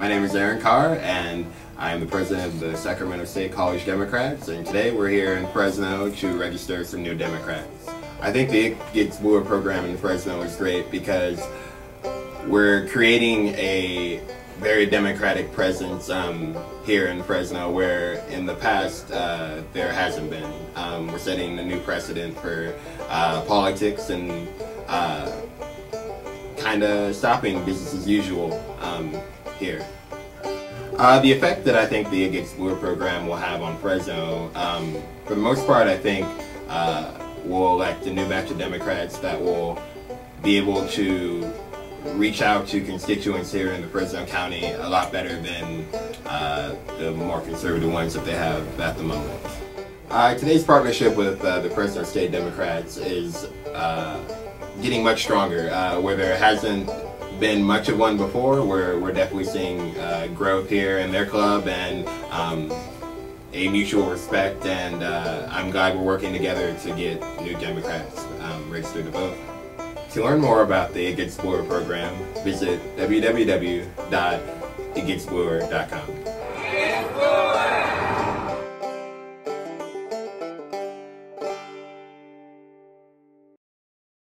My name is Aaron Carr, and I'm the president of the Sacramento State College Democrats, and today we're here in Fresno to register some new Democrats. I think the Gets program in Fresno is great because we're creating a very democratic presence um, here in Fresno where in the past uh, there hasn't been. Um, we're setting a new precedent for uh, politics and uh, kind of stopping business as usual um, here. Uh, the effect that I think the Gets Bluer program will have on Fresno, um, for the most part, I think uh, we'll elect a new batch of Democrats that will be able to reach out to constituents here in the Fresno County a lot better than uh, the more conservative ones that they have at the moment. Uh, today's partnership with uh, the Fresno State Democrats is uh, getting much stronger. Where there hasn't been much of one before, we're, we're definitely seeing uh, growth here in their club and um, a mutual respect and I'm glad we're working together to get new Democrats um, registered to vote. To learn more about the It Gets program, visit www.itgetsbluer.com.